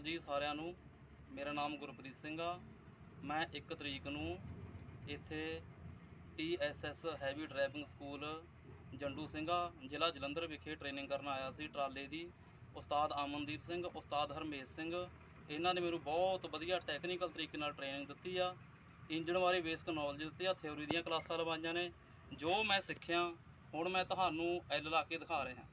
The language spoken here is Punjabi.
ਜੀ ਸਾਰਿਆਂ ਨੂੰ। ਮੇਰਾ ਨਾਮ ਗੁਰਪ੍ਰੀਤ ਸਿੰਘ ਆ। ਮੈਂ 1 ਤਰੀਕ ਨੂੰ ਇੱਥੇ TSS heavy driving school Jandu Singha ਜ਼ਿਲ੍ਹਾ ਜਲੰਧਰ ਵਿਖੇ ਟ੍ਰੇਨਿੰਗ ਕਰਨ ਆਇਆ ਸੀ ਟਰਾਲੇ ਦੀ। ਉਸਤਾਦ ਅਮਨਦੀਪ ਸਿੰਘ, ਉਸਤਾਦ ਹਰਮੇਸ਼ ਸਿੰਘ, ਇਹਨਾਂ ਨੇ ਮੈਨੂੰ ਬਹੁਤ ਵਧੀਆ ਟੈਕਨੀਕਲ ਤਰੀਕੇ ਨਾਲ ਟ੍ਰੇਨਿੰਗ ਦਿੱਤੀ ਆ। ਇੰਜਣ ਬਾਰੇ ਬੇਸਿਕ ਨੌਲੇਜ ਦਿੱਤੀ ਆ ਥਿਉਰੀ ਦੀਆਂ ਕਲਾਸਾਂ ਲਵਾਈਆਂ ਨੇ। ਜੋ ਮੈਂ ਸਿੱਖਿਆ, ਹੁਣ ਮੈਂ ਤੁਹਾਨੂੰ ਐਲ ਲਾ ਕੇ ਦਿਖਾ ਰਿਹਾ।